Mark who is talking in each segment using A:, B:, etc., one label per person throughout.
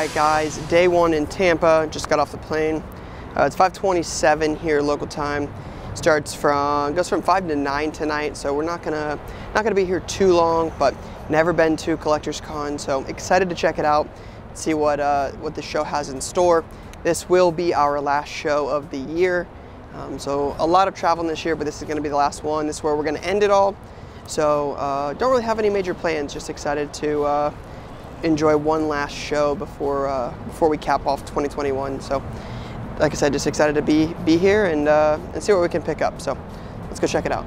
A: Right, guys, day one in Tampa. Just got off the plane. Uh, it's 5:27 here local time. Starts from goes from five to nine tonight, so we're not gonna not gonna be here too long. But never been to Collectors Con, so excited to check it out, see what uh, what the show has in store. This will be our last show of the year. Um, so a lot of traveling this year, but this is to be the last one. This is where we're to end it all. So uh, don't really have any major plans. Just excited to uh, enjoy one last show before uh, before we cap off 2021. So like I said, just excited to be be here and uh, and see what we can pick up. So let's go check it out.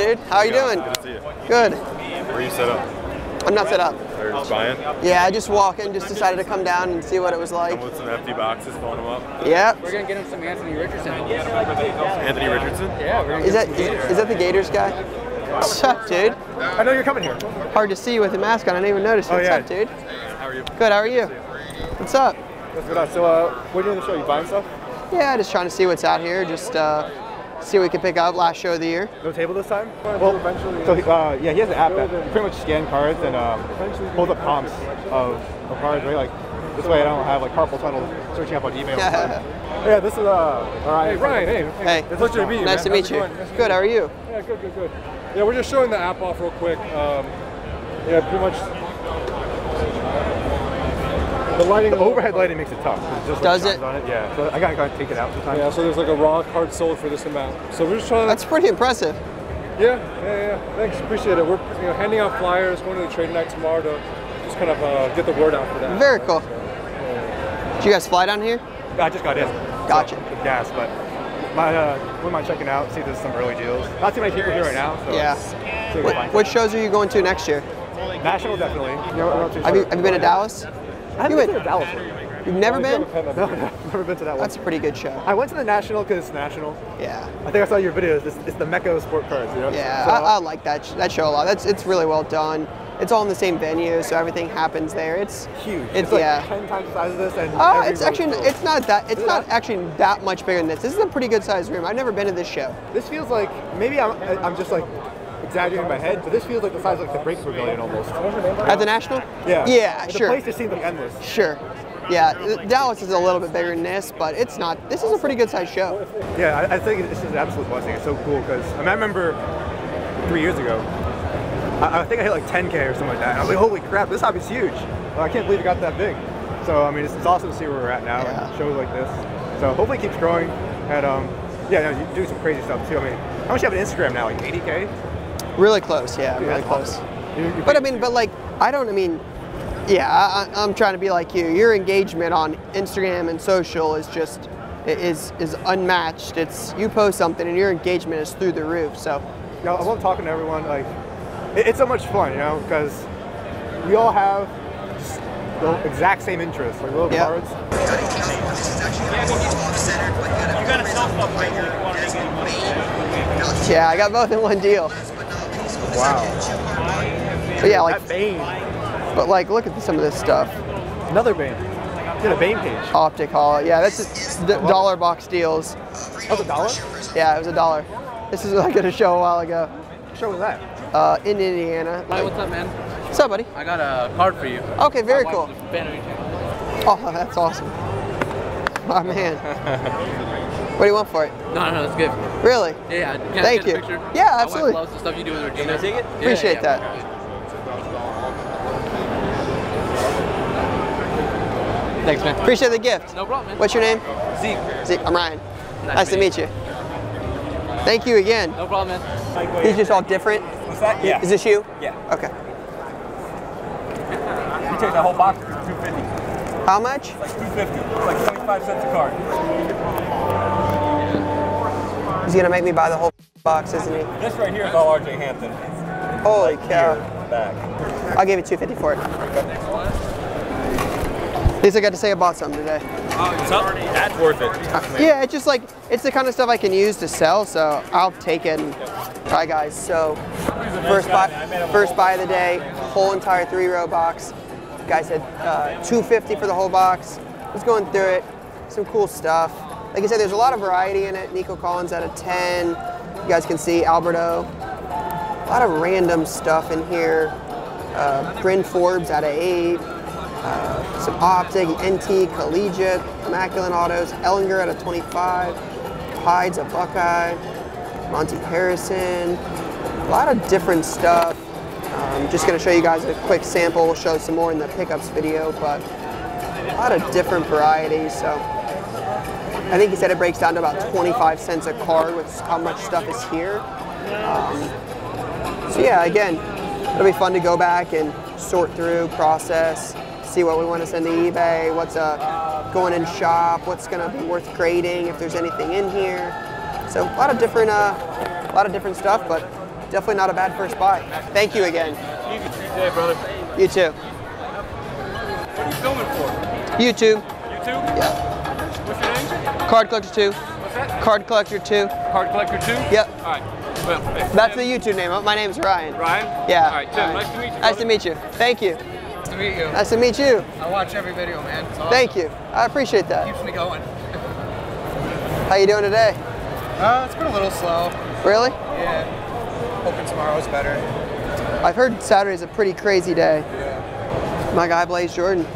A: Dude? How are you doing?
B: Good to see you.
A: Good.
B: Where are you set up?
A: I'm not set up.
B: Are you just buying?
A: Yeah, I just walk in, just decided to come down and see what it was like.
B: Come with some empty boxes, filling them up.
A: Yep.
C: We're gonna get him some Anthony Richardson.
B: Anthony Richardson?
C: Yeah, we're gonna
A: Is that is, is that the Gators guy? What's up, dude?
D: I know you're coming here.
A: Hard to see you with the mask on. I didn't even notice.
D: Oh,
A: What's
D: yeah.
A: up, dude?
B: How are you?
A: Good. How are you? What's up?
D: What's good up? So, uh, what are you doing the show? You buying stuff?
A: Yeah, just trying to see what's out here. Just uh, see what we can pick up. Last show of the year.
D: No table this time? Well, so uh, yeah, he has an app that pretty much scan cards and um, pulls up comps of, of cards, right? Like this way, I don't have like carpal tunnel searching up on email. yeah, this is uh, all right.
E: Hey Ryan, hey,
A: Hey.
E: It's pleasure to meet you.
A: Nice
E: man.
A: to meet
E: How's
A: you.
E: Nice to
A: Good. How are you?
E: Yeah, good, good, good. Yeah, we're just showing the app off real quick. Um, yeah, pretty much.
D: The lighting, the overhead lighting makes it tough. 'cause It just,
A: Does
D: shines
A: it?
D: On it. Yeah. So I gotta kind of take it out sometimes.
E: Yeah, so there's like a raw card sold for this amount. So we're just trying to.
A: That's pretty impressive.
E: Yeah, yeah, yeah. Thanks, appreciate it. We're you know handing out flyers, going to the trade night tomorrow to just kind of uh, get the word out for that.
A: Very cool. Did you guys fly down here?
D: I just got in.
A: Gotcha.
D: So, with gas, but my uh, wouldn't mind checking out. See if there's some early deals. Not too many people here right now. So
A: Yeah.
D: see if we can
A: What, what shows are you going to next year?
D: National definitely. You know, I'm not too
A: Have you have you been to Dallas?
D: I haven't
A: you
D: been to Dallas.
A: You've never been?
D: No, no, never been to that one.
A: That's a pretty good show.
D: I went to the national because it's national.
A: Yeah.
D: I think I saw your videos. It's, it's the mecca of sport cars. You know?
A: Yeah,
D: So,
A: I, I like that that show a lot. That's it's really well done. It's all in the same venue, so everything happens there. It's
D: huge.
A: It's,
D: like
A: yeah.
D: ten times the size of this, and
A: Uh, it's actually
D: full.
A: it's not that it's not? actually that much bigger than this. This is a pretty good sized room. I've never been to this show.
D: This feels like maybe I'm, I'm just like exaggerating in my head, but this feels like the size of like the break pavilion almost.
A: At the National?
D: Yeah.
A: Yeah,
D: the
A: sure.
D: place just seems like endless.
A: Sure. Yeah, Dallas is a little bit bigger than this, but it's not. This is a pretty good sized show.
D: Yeah, I, I think this is an absolute blessing. It's so cool because I, mean, I remember three years ago, I, I think I hit like 10k or something like that. I was like, holy crap, this hobby's huge. Well, I can't believe it got that big. So I mean, it's, it's awesome to see where we're at now
A: Yeah.
D: and shows like this. So hopefully it keeps growing. And um, yeah, no, you do some crazy stuff too. I mean, how much do you have on Instagram now? Like 80k?
A: Really close, yeah,
D: Dude,
A: really
D: that's
A: close.
D: awesome. You- you
A: But I mean, but like, I don't. I mean, yeah, I, I- I'm trying to be like you. Your engagement on Instagram and social is just is is unmatched. It's you post something and your engagement is through the roof. So
D: Yeah, I love talking to everyone. Like, it, it's so much fun, you know, because we all have just the exact same interests, like little
A: Yeah.
D: cards.
A: yeah, I got both in one deal.
D: Wow.
A: But yeah, like,
D: That Bane.
A: but like, look at some of this stuff.
D: Another Bane. Did a Bane page.
A: Optic Holo. Yeah, that's d- dollar box deals.
D: That was a dollar?
A: Yeah, it was a dollar. This is like at a show a while ago.
D: What show was that?
A: Uh, in Indiana.
C: Hi, what's up, man?
A: What's up, buddy?
C: I got a card for you.
A: Okay, very
C: I
A: cool.
C: the fan of.
A: Oh, that's awesome. My man. what do you want for it?
C: No, no, that's good.
A: Really?
C: Yeah, yeah. Can I
A: Thank
C: get a
A: you.
C: Picture?
A: Yeah,
C: My
A: absolutely.
C: wife loves the stuff you do with Regina. Can I take it?
A: Appreciate that.
C: Thanks, man.
A: Appreciate the gift.
C: No problem, man.
A: What's your name?
C: Zeke.
A: Zeke. I'm Ryan.
C: Nice
A: Nice,
C: to
A: to meet you. Thank you again.
C: No problem, man.
A: These just all different.
F: What's that? Yeah.
A: Is this you?
F: Yeah.
A: Okay.
F: You take the whole box for 250.
A: How much?
F: Like 250. Like 25 cents a card.
A: He's gonna make me buy the whole box, isn't he?
F: This right here is all RJ Hampton.
A: Holy
F: Here,
A: cow!
F: back.
A: I'll give you 250 for it. At least I got to say I bought something today.
B: What's up? That's worth it.
A: Uh, yeah, it's just like it's the kind of stuff I can use to sell, so I'll take it. And, all right, guys. So first buy, first buy of the day, whole entire three row box. Guy said uh, 250 for the whole box. Just going through it, some cool stuff. Like I said, there's a lot of variety in it. Nico Collins out of 10. You guys can see Alberto. A lot of random stuff in here. Uh, Bryn Forbes out of 8. Uh, some Optic, NT, Collegiate, Immaculate Autos, Ehlinger out of 25, Hides a Buckeye, Monte Harrison, a lot of different stuff. Um, just gonna show you guys a quick sample. We'll show some more in the pickups video, but a lot of different varieties. So I think he said it breaks down to about 25 cents a card with how much stuff is here. Um, so yeah, again, it'll be fun to go back and sort through, process, see what we want to send to eBay, what's uh, going in shop, what's going to be worth grading, if there's anything in here. So a lot of different, uh, a lot of different stuff, but definitely not a bad first buy. Thank you again.
B: Hey, brother.
A: You too.
B: What are you filming for?
A: YouTube.
B: YouTube?
A: Yeah.
B: What's your name?
A: Card Collector 2.
B: What's that?
A: Card Collector 2.
B: Card Collector 2?
A: Yep.
B: All right. Well, hey,
A: That's the YouTube name. My name's Ryan.
B: Ryan?
A: Yeah.
B: All right, Tim.
A: All right.
B: Nice to meet you.
A: Nice to meet you. Thank you.
C: Nice to meet you.
A: Nice to meet you.
C: I watch every video, man. Awesome.
A: Thank you. I appreciate that.
C: Keeps me going.
A: How you doing today?
C: Uh, it's been a little slow.
A: Really?
C: Yeah. Hoping tomorrow's better.
A: I've heard Saturday's a pretty crazy day.
C: Yeah.
A: My guy Blaze Jordan.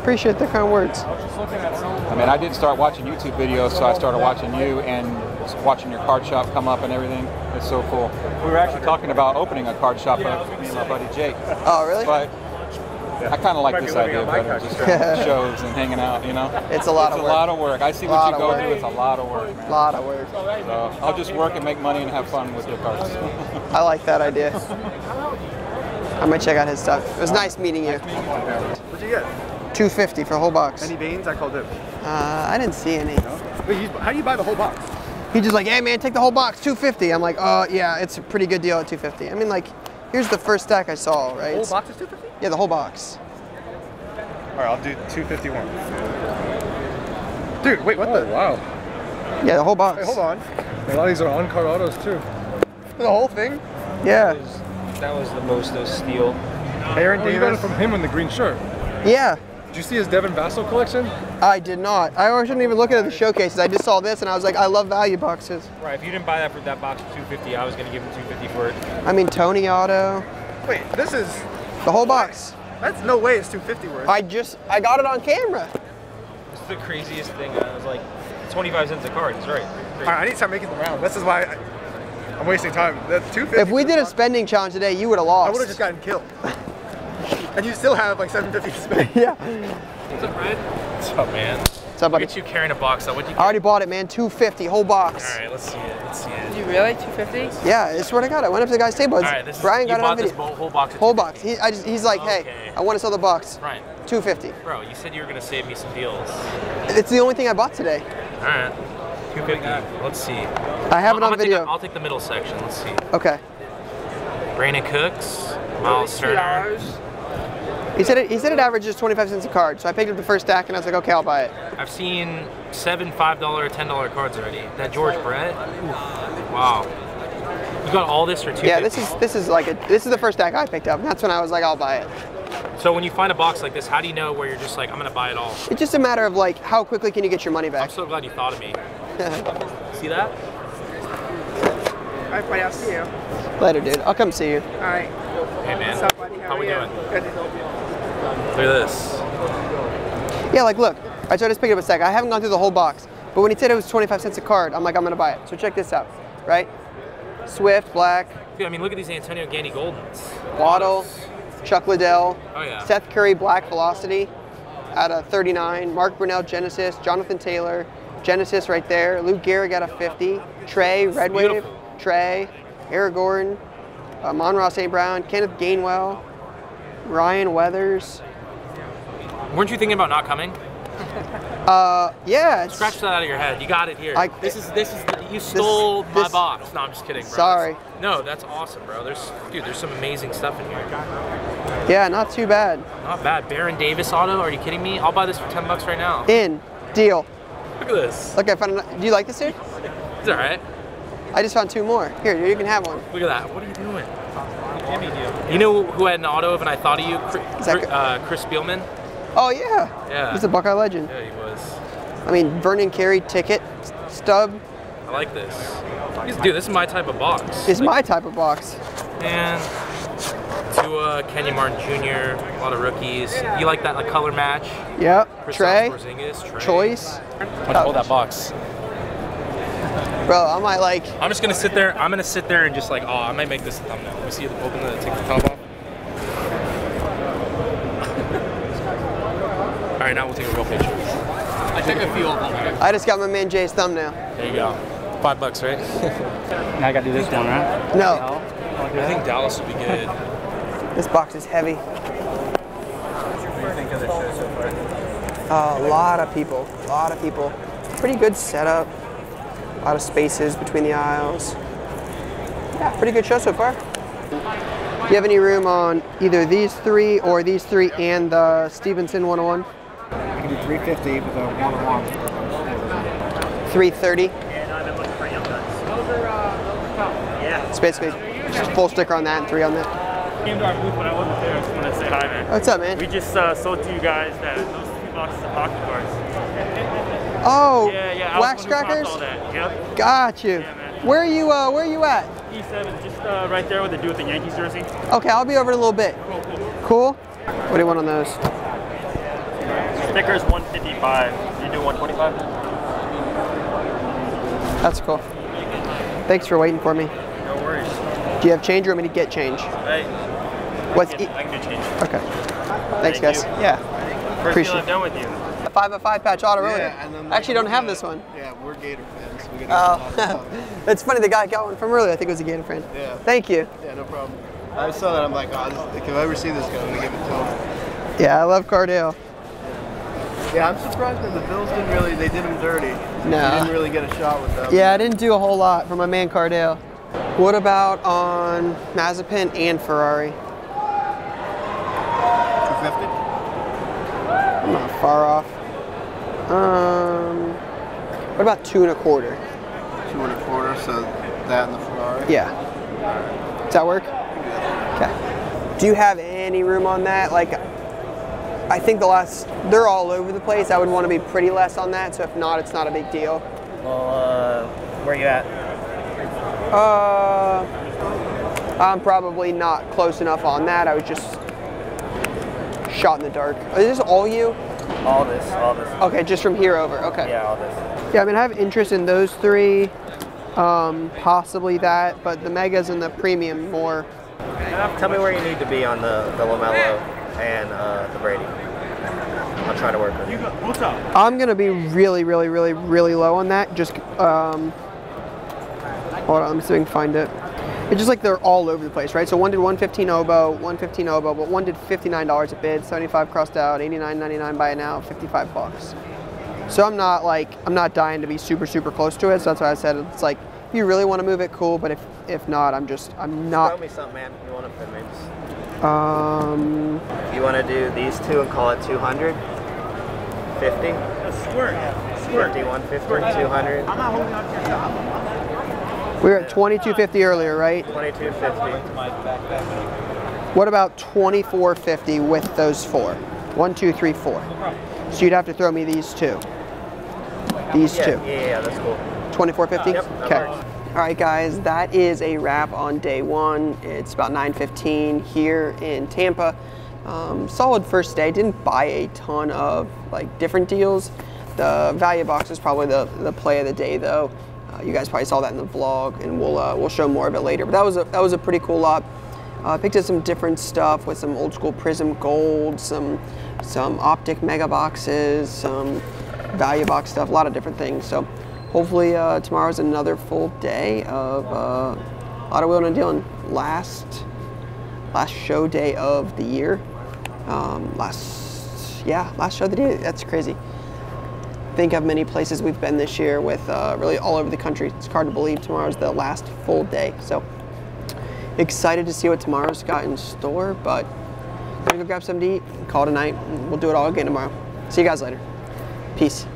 A: Appreciate the kind words.
G: I mean, I did start watching YouTube videos, so I started watching you and watching your card shop come up and everything. It's so cool. We were actually talking about opening a card shop, uh, me and my buddy Jake.
A: Oh, really?
G: But I kind of like
D: Might be
G: this idea better, just shows and hanging out, you know?
A: It's a lot
G: it's
A: of
G: a
A: work.
G: lot of work. I see what you go
A: work.
G: through. It's a lot of work. man.
A: lot of work.
G: So I'll just work and make money and have fun with your cards.
A: I like that idea. I might check out his stuff. It was nice meeting you.
D: What'd you get?
A: 250 for a whole box.
D: Any veins? I called it.
A: Uh, I didn't see any.
D: Wait, you, how do you buy the whole box?
A: He just like, hey man, take the whole box, 250. I'm like, oh yeah, it's a pretty good deal at 250. I mean, like, here's the first stack I saw, right?
D: Whole box is 250?
A: Yeah, the whole box.
D: All right, I'll do 251. Dude, wait, what
E: Oh,
D: the?
E: wow.
A: Yeah, the whole box.
D: Wait, hold on.
E: A lot of these are on card autos, too.
D: The whole thing?
A: Yeah,
F: That was the most of steel.
D: Aaron
E: Oh, you got it from him in the green shirt.
A: yeah.
E: Did you see his Devin Vassell collection?
A: I did not. I wasn't even look at the showcases. I just saw this and I was like, I love value boxes.
F: Right, if you didn't buy that for that box for 250, I was gonna give him 250 for it.
A: I mean, Tony Auto,
D: Wait, this is.
A: the whole box.
D: That's no way it's 250 worth.
A: I just, I got it on camera.
F: This is the craziest thing. Uh, I was like, 25 cents a card. It's right.
D: All right, I need to start making the round. This is why I, I'm wasting time. That's 250.
A: If we did a spending challenge today, you would have lost.
D: I would have just gotten killed. and you still have like 750 to spend.
A: Yeah.
F: What's up, Red? What's up, man?
A: What's up, buddy?
F: Look at you carrying a box out. What'd you
A: I already bought it, man. 250, whole box.
F: All right, let's see it. Let's see it.
H: Did You really? 250?
A: Yeah, I swear to God, I went up to the guy's table.
F: All right, this is,
A: Brian
F: you
A: got it on
F: bought this
A: video.
F: bo- whole box.
A: Whole box. He, I just, he's like, hey,
F: Okay.
A: I want to sell the box.
F: Ryan,
A: 250.
F: bro, you said you were gonna save me some deals.
A: It's the only thing I bought today.
F: All right, 250. Let's see.
A: I have it
F: I'm
A: on
F: gonna take
A: video.
F: the- I'll take the middle section. Let's see.
A: Okay.
F: Brandin Cooks, Myles Turner.
A: He said it. He said it averages 25 cents a card. So I picked up the first stack and I was like, okay, I'll buy it.
F: I've seen seven five dollar, ten dollar cards already. That George Brett. Oof. Wow. You got all this for two.
A: Yeah, this is this is like a this is the first stack I picked up. And that's when I was like, I'll buy it.
F: So when you find a box like this, how do you know where you're just like, I'm gonna buy it all?
A: It's just a matter of like how quickly can you get your money back?
F: I'm so glad you thought of me. See that?
H: Alright, buddy, I'll see you.
A: Later, dude. I'll come see you.
H: Alright.
F: Hey man.
H: What's up, buddy? How,
F: How
H: are
F: we
H: you?
F: doing?
H: Good.
F: Look at this.
A: Yeah, like look. I so I just picked up a stack. I haven't gone through the whole box, but when he said it was 25 cents a card, I'm like, I'm gonna buy it. So check this out, right? Swift, Black,
F: Dude, I mean, look at these Antonio Gandy Goldens.
A: Waddle, Chuck Liddell,
F: Oh yeah.
A: Seth Curry, Black Velocity at a 39, Mark Brunell, Genesis, Jonathan Taylor, Genesis right there, Luke Gehrig at a 50, Trey, Red Wave. Trey, Eric Gordon, uh, Amon-Ra St. Brown, Kenneth Gainwell, Ryan Weathers.
F: Weren't you thinking about not coming?
A: Uh, yeah. it's-
F: Scratch that out of your head. You got it here.
A: I-
F: this is this is you stole my
A: this-
F: box. No, I'm just kidding, bro.
A: Sorry.
F: No, that's awesome, bro. There's dude, there's some amazing stuff in here.
A: Yeah, not too bad.
F: Not bad. Baron Davis auto. Are you kidding me? I'll buy this for 10 bucks right now.
A: In deal.
F: Look at this.
A: Look, I found. An, do you like this dude?
F: It's all right.
A: I just found two more. Here, you can have one.
F: Look at that. What are you doing? You know who had an auto of and I thought of you? Chris, uh, Chris Spielman.
A: Oh yeah.
F: Yeah.
A: He's a Buckeye legend.
F: Yeah, he was.
A: I mean, Vernon Carey ticket stub
F: I like this. He's- Dude, this is my type of box.
A: is
F: Like,
A: my type of box.
F: And Tua, Kenyon Martin Jr., a lot of rookies. You like that like color match?
A: Yep.
F: Kristaps
A: Trey,
F: Porzingis, Trey.
A: choice.
F: I'm gonna hold that box.
A: Bro, I might like.
F: I'm just gonna sit there. I'm gonna sit there and just like, oh, I might make this a thumbnail. Let me see. Open the take the top off. All right, now we'll take a real picture.
B: I take a few of them.
A: I just got my man Jay's thumbnail.
F: There you go. Five bucks, right?
H: Now I gotta do this one, right?
A: No,
F: I think Dallas would be good.
A: this box is heavy. Uh, a lot of people. A lot of people. Pretty good setup. A lot of spaces between the aisles. Yeah, pretty good show so far. Do you have any room on either these three or these three and the Stevenson 101?
D: I can do 350 with a one-on-one.
A: 330. It's basically just a full sticker on that and three on that.
H: Came to our booth, but I wasn't there. I just want to say hi, man.
A: What's up, man?
H: We just uh, sold to you guys that those two boxes of hockey cards.
A: Oh,
H: Yeah, yeah.
A: Wax
H: was the one who
A: crackers.
H: popped All that. Yep.
A: Got you.
H: Yeah.
A: Where are you? Uh, where are you at?
H: E7, just uh, right there with the dude with the Yankees jersey.
A: Okay, I'll be over in a little bit. Cool. What do you want on those?
H: Stickers 155. You do 125?
A: That's cool. Thanks for waiting for me.
H: No worries.
A: Do you have change or want me to get change?
H: Hey,
A: What's
H: I
A: e-
H: can, I can do change.
A: okay? Thanks,
H: Thank
A: guys.
H: you.
A: Yeah.
H: First
A: Appreciate
H: deal I've done with you.
A: A five of five patch auto earlier.
C: Yeah, and then
A: I actually don't have this one.
C: Yeah, we're Gator fans. We gotta
A: Oh, it's funny. The guy got one from earlier. I think it was a Gator friend.
C: Yeah.
A: Thank you.
C: Yeah, no problem. I saw that. I'm like, oh, this, if I ever see this guy, I'm gonna give it to him.
A: Yeah, I love Cardale.
C: Yeah, I'm surprised that the Bills didn't really. They did him dirty.
A: No.
C: He didn't really get a shot with them.
A: Yeah, I didn't do a whole lot for my man Cardale. What about on Mazepin and Ferrari?
C: 250.
A: I'm not far off. Um, what about two and a quarter?
C: Two and a quarter. So that and the Ferrari.
A: Yeah. Does that work? Okay. Do you have any room on that? Like, I think the last, they're all over the place. I would want to be pretty less on that. So if not, it's not a big deal.
H: Well, uh, where you at?
A: Uh, I'm probably not close enough on that. I was just shot in the dark. Is this all you?
H: All this, all this.
A: Okay, just from here over. Okay.
H: Yeah, all this.
A: Yeah, I mean, I have interest in those three, um, possibly that, but the megas and the premium more.
I: Tell me where you need to be on the, the LaMelo and uh, the Brady. I'll try to work with you.
A: I'm gonna be really, really, really, really low on that. Just um, hold on, let me see if I can find it. It's just like they're all over the place, right? So one did 115 oboe, 115 oboe, but one did $59 a bid, 75 crossed out, 89.99 by now, 55 bucks. So I'm not like I'm not dying to be super, super close to it. So that's why I said it's like if you really want to move it, cool. But if if not, I'm just I'm
I: Throw
A: not.
I: me something, man. You want to fit me?
A: Um,
I: You want to do these two and call it 200? 50?
H: Squirt.
I: 50, 150, 200,
A: we were at 2250 earlier, right?
I: 2250.
A: What about 2450 with those four? One, two, three, four. So you'd have to throw me these two. These
I: Yeah,
A: two.
I: yeah, yeah, that's cool.
A: 2450?
I: Yep,
A: okay.
I: works.
A: All right, guys, that is a wrap on day one. It's about 9:15 here in Tampa. Um, solid first day. Didn't buy a ton of like different deals. The value box is probably the, the play of the day, though. You guys probably saw that in the vlog, and we'll uh, we'll show more of it later. But that was a, that was a pretty cool lot. Uh, picked up some different stuff with some old school Prizm Gold, some some optic mega boxes, some value box stuff, a lot of different things. So hopefully uh, tomorrow's another full day of uh, a lot of wheeling and dealing. Last last show day of the year. Um, last yeah, last show of the day. That's crazy. Think of many places we've been this year with uh, really all over the country. It's hard to believe tomorrow's the last full day. So excited to see what tomorrow's got in store, but gonna go grab something to eat, call it a night, we'll do it all again tomorrow. See you guys later. Peace.